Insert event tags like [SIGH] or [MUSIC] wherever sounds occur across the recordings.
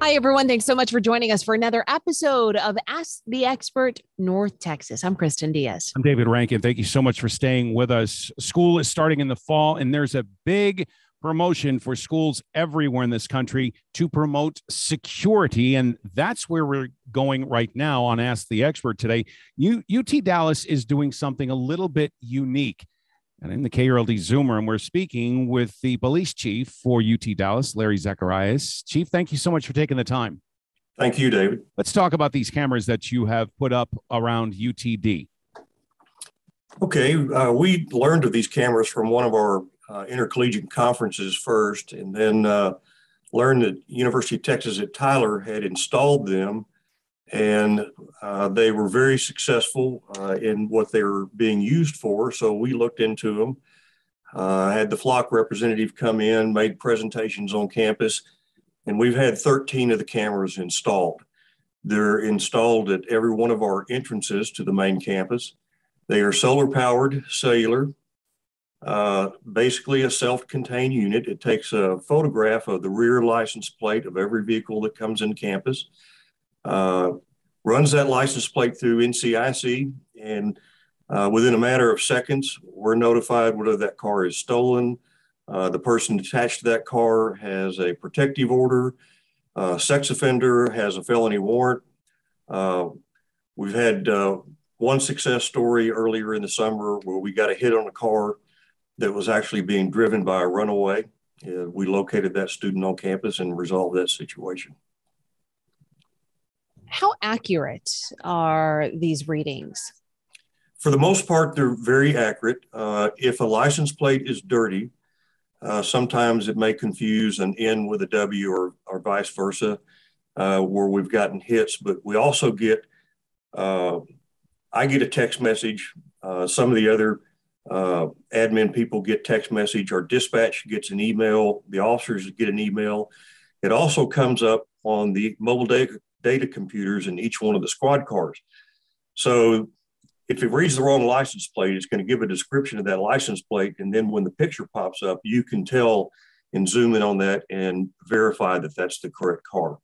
Hi, everyone. Thanks so much for joining us for another episode of Ask the Expert North Texas. I'm Kristin Diaz. I'm David Rankin. Thank you so much for staying with us. School is starting in the fall, and there's a big promotion for schools everywhere in this country to promote security. And that's where we're going right now on Ask the Expert today. UT Dallas is doing something a little bit unique. And in the KRLD Zoomer, and we're speaking with the police chief for UT Dallas, Larry Zacharias. Chief, thank you so much for taking the time. Thank you, David. Let's talk about these cameras that you have put up around UTD. Okay, uh, we learned of these cameras from one of our uh, intercollegiate conferences first, and then uh, learned that University of Texas at Tyler had installed them and uh, they were very successful uh, in what they were being used for. So we looked into them. Uh, had the flock representative come in, made presentations on campus, and we've had 13 of the cameras installed. They're installed at every one of our entrances to the main campus. They are solar powered, cellular, uh, basically a self contained unit. It takes a photograph of the rear license plate of every vehicle that comes in campus uh, runs that license plate through NCIC, and uh, within a matter of seconds, we're notified whether that car is stolen. Uh, the person attached to that car has a protective order. Uh, sex offender has a felony warrant. Uh, we've had one success story earlier in the summer where we got a hit on a car that was actually being driven by a runaway. we located that student on campus and resolved that situation. How accurate are these readings? For the most part, they're very accurate. Uh, if a license plate is dirty, uh, sometimes it may confuse an N with a W or, or vice versa, uh, where we've gotten hits. But we also get, uh, I get a text message. Uh, some of the other uh, admin people get text message. Our dispatch gets an email. The officers get an email. It also comes up on the mobile data, data computers in each one of the squad cars. So if it reads the wrong license plate, it's going to give a description of that license plate. And then when the picture pops up, you can tell and zoom in on that and verify that that's the correct car.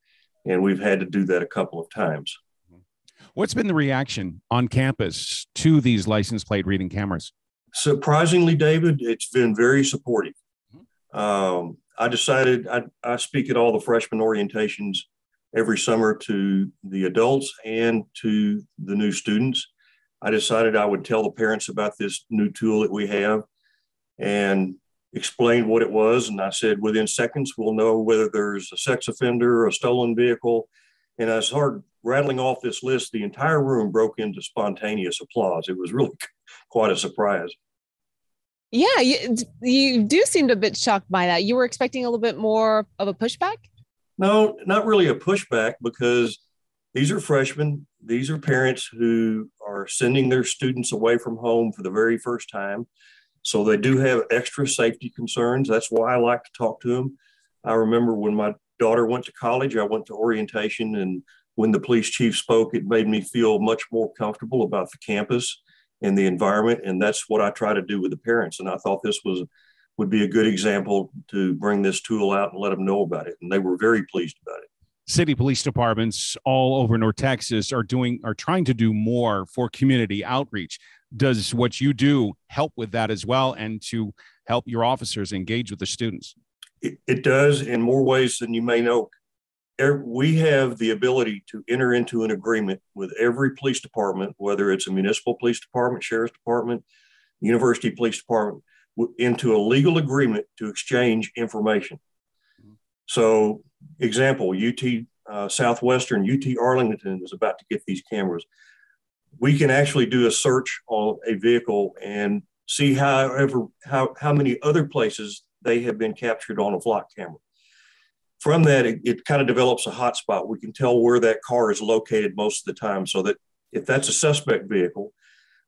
And we've had to do that a couple of times. What's been the reaction on campus to these license plate reading cameras? Surprisingly, David, it's been very supportive. Um, I decided I, I speak at all the freshman orientations every summer to the adults and to the new students. I decided I would tell the parents about this new tool that we have and explain what it was. And I said, within seconds, we'll know whether there's a sex offender, a stolen vehicle. And I started rattling off this list. The entire room broke into spontaneous applause. It was really [LAUGHS] quite a surprise. Yeah, you, you do seem a bit shocked by that. You were expecting a little bit more of a pushback? No, not really a pushback because these are freshmen. These are parents who are sending their students away from home for the very first time. So they do have extra safety concerns. That's why I like to talk to them. I remember when my daughter went to college, I went to orientation, and when the police chief spoke, it made me feel much more comfortable about the campus and the environment. And that's what I try to do with the parents. And I thought this was would be a good example to bring this tool out and let them know about it. And they were very pleased about it. City police departments all over North Texas are doing are trying to do more for community outreach. Does what you do help with that as well and to help your officers engage with the students? It, it does in more ways than you may know. Er, we have the ability to enter into an agreement with every police department, whether it's a municipal police department, sheriff's department, university police department into a legal agreement to exchange information. So, example, UT uh, Southwestern, UT Arlington is about to get these cameras. We can actually do a search on a vehicle and see however how, how many other places they have been captured on a flock camera. From that, it, it kind of develops a hotspot. We can tell where that car is located most of the time so that if that's a suspect vehicle,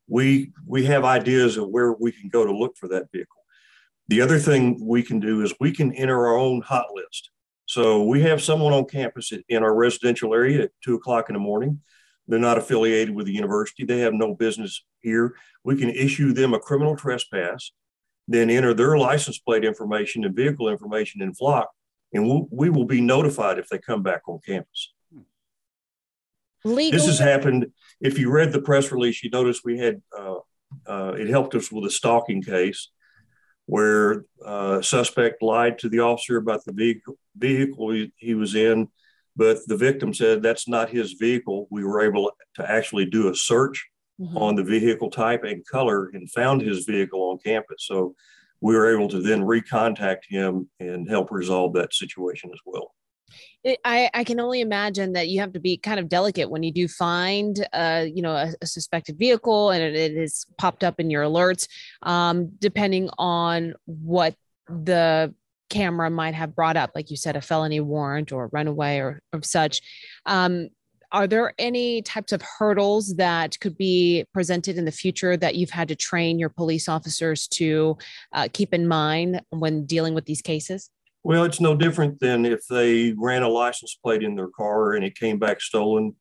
we we have ideas of where we can go to look for that vehicle. The other thing we can do is we can enter our own hot list. So we have someone on campus in our residential area at two o'clock in the morning. They're not affiliated with the university. They have no business here. We can issue them a criminal trespass then enter their license plate information and vehicle information in Flock, and we, we will be notified if they come back on campus. Legal. This has happened. If you read the press release, you notice we had uh, uh, it helped us with a stalking case where uh, suspect lied to the officer about the vehicle, vehicle he, he was in, but the victim said that's not his vehicle. We were able to actually do a search mm-hmm. on the vehicle type and color and found his vehicle on campus. So we were able to then recontact him and help resolve that situation as well. It, I, I can only imagine that you have to be kind of delicate when you do find, uh, you know, a, a suspected vehicle and it, it is popped up in your alerts, um, depending on what the camera might have brought up, like you said, a felony warrant or runaway or, or such. Um, are there any types of hurdles that could be presented in the future that you've had to train your police officers to uh, keep in mind when dealing with these cases? Well, it's no different than if they ran a license plate in their car and it came back stolen.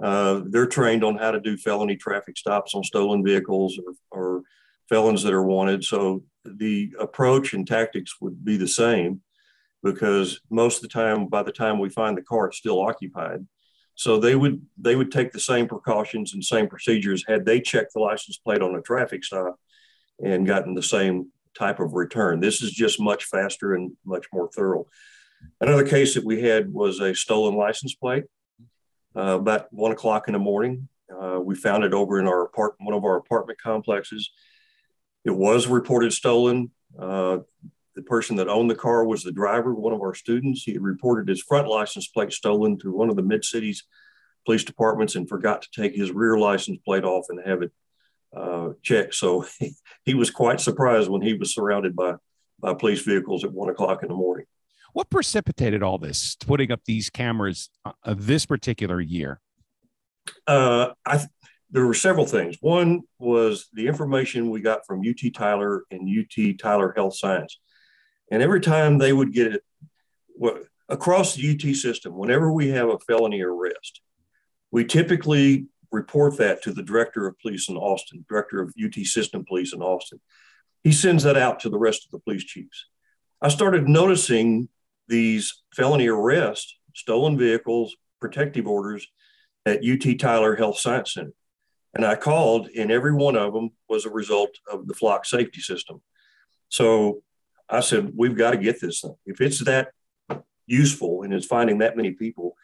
Uh, they're trained on how to do felony traffic stops on stolen vehicles or, or felons that are wanted. So the approach and tactics would be the same because most of the time, by the time we find the car, it's still occupied. So they would they would take the same precautions and same procedures had they checked the license plate on a traffic stop and gotten the same type of return. This is just much faster and much more thorough. Another case that we had was a stolen license plate. Uh, about one o'clock in the morning, uh, we found it over in our apart- one of our apartment complexes. It was reported stolen. Uh, the person that owned the car was the driver, one of our students. He had reported his front license plate stolen to one of the mid cities police departments and forgot to take his rear license plate off and have it uh, check. So he, [LAUGHS] he was quite surprised when he was surrounded by, by police vehicles at one o'clock in the morning. What precipitated all this, putting up these cameras uh, this particular year? Uh, I th- there were several things. One was the information we got from UT Tyler and UT Tyler Health Science. And every time they would get it well, across the UT system, whenever we have a felony arrest, we typically report that to the director of police in Austin, director of UT System Police in Austin. He sends that out to the rest of the police chiefs. I started noticing these felony arrests, stolen vehicles, protective orders at UT Tyler Health Science Center. And I called, and every one of them was a result of the flock safety system. So I said, We've got to get this thing. If it's that useful and it's finding that many people,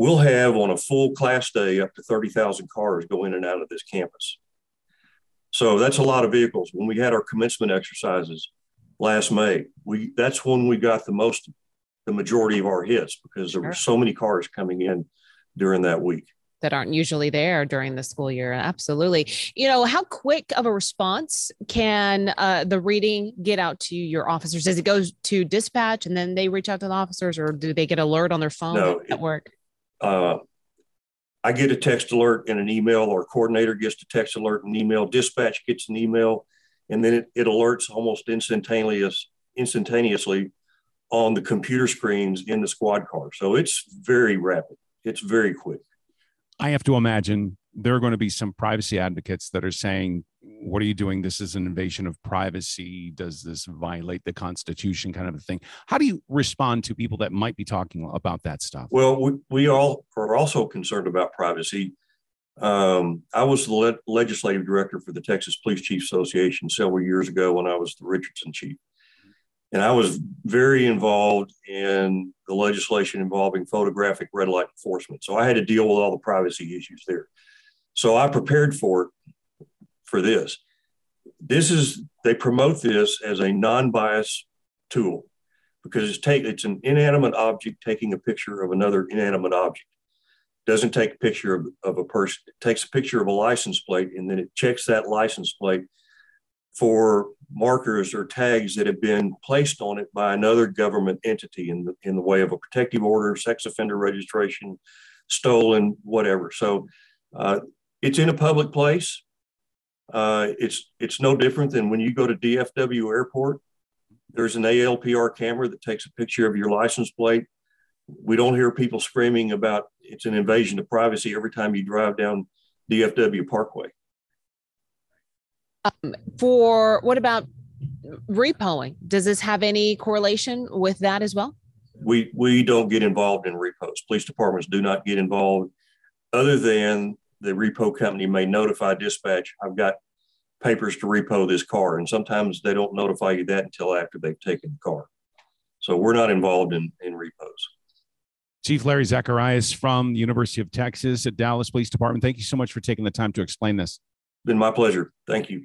we'll have on a full class day up to 30,000 cars go in and out of this campus. So that's a lot of vehicles. When we had our commencement exercises last May, we that's when we got the most, the majority of our hits because there sure. were so many cars coming in during that week that aren't usually there during the school year. Absolutely. You know, how quick of a response can uh, the reading get out to your officers? Does it go to dispatch and then they reach out to the officers or do they get alert on their phone no, at work? Uh, I get a text alert and an email, or coordinator gets a text alert and email. Dispatch gets an email, and then it, it alerts almost instantaneous, instantaneously on the computer screens in the squad car. So it's very rapid. It's very quick. I have to imagine there are going to be some privacy advocates that are saying what are you doing? This is an invasion of privacy. Does this violate the Constitution? Kind of a thing. How do you respond to people that might be talking about that stuff? Well, we, we all are also concerned about privacy. Um, I was the le- legislative director for the Texas Police Chief Association several years ago when I was the Richardson chief. And I was very involved in the legislation involving photographic red light enforcement. So I had to deal with all the privacy issues there. So I prepared for for this. This is they promote this as a non-bias tool because it's take it's an inanimate object taking a picture of another inanimate object. Doesn't take a picture of, of a person. It takes a picture of a license plate and then it checks that license plate for markers or tags that have been placed on it by another government entity in the in the way of a protective order, sex offender registration, stolen, whatever. So uh, it's in a public place. Uh, it's it's no different than when you go to DFW Airport. There's an ALPR camera that takes a picture of your license plate. We don't hear people screaming about it's an invasion of privacy every time you drive down DFW Parkway. Um, for what about repoing. Does this have any correlation with that as well? We we don't get involved in repos. Police departments do not get involved, other than the repo company may notify dispatch. I've got papers to repo this car, and sometimes they don't notify you that until after they've taken the car. So we're not involved in in repos. Chief Larry Zacharias from the University of Texas at Dallas Police Department. Thank you so much for taking the time to explain this. Been my pleasure. Thank you.